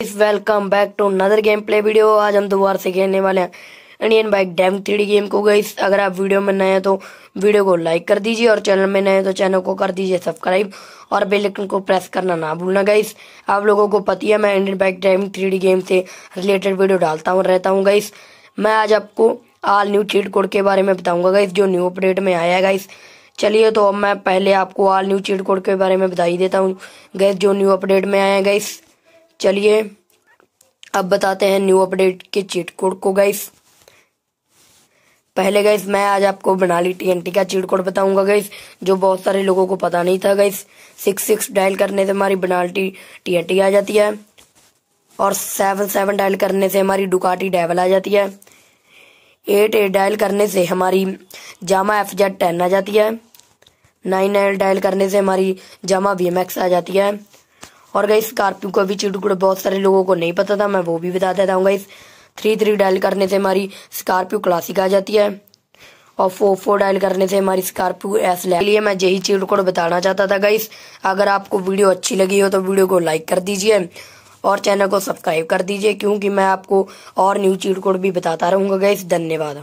Welcome back to another game play video आज हम दोबारा से खेलने वाले हैं Indian bike dam three game को। गई अगर आप वीडियो में नए हैं तो वीडियो को लाइक कर दीजिए और चैनल में नए हैं तो चैनल को कर दीजिए सब्सक्राइब और बेल आइकन को प्रेस करना ना भूलना। गाइस आप लोगों को पता है मैं Indian bike dam three game से रिलेटेड वीडियो डालता हूँ, रहता हूँ। गाइस मैं आज आपको आल न्यू चीट कोड के बारे में बताऊँगा। गाइस जो न्यू अपडेट में आया है गाइस चलिए तो अब मैं पहले आपको ऑल न्यू चीट कोड के बारे में बता ही देता हूँ। गैस जो न्यू अपडेट में आया है गाइस चलिए, अब बताते हैं न्यू अपडेट के चीट कोड को गाइस पहले गाइस मैं आज आपको बना ली टीएनटी का चीट कोड बताऊँगा गाइस जो बहुत सारे लोगों को पता नहीं था गाइस सिक्स सिक्स डायल करने से हमारी बनाल्टी टीएनटी आ जाती है और सेवन सेवन डायल करने से हमारी डुकाटी डेवल आ जाती है. एट एट डायल करने से हमारी जामा एफ़ जेड टेन आ जाती है. नाइन नाइन डायल करने से हमारी जामा वी आ जाती है. और गई स्कॉर्पियो का भी चिड़कुड़ बहुत सारे लोगों को नहीं पता था, मैं वो भी बता देता हूँ गाइस थ्री थ्री डायल करने से हमारी स्कॉर्पियो क्लासिक आ जाती है और फोर फोर डायल करने से हमारी स्कॉर्पियो एस लिए मैं यही चीट चिड़कुड़ बताना चाहता था गाइस अगर आपको वीडियो अच्छी लगी हो तो वीडियो को लाइक कर दीजिए और चैनल को सब्सक्राइब कर दीजिए, क्योंकि मैं आपको और न्यू चीट कोड भी बताता रहूँगा गाइस धन्यवाद।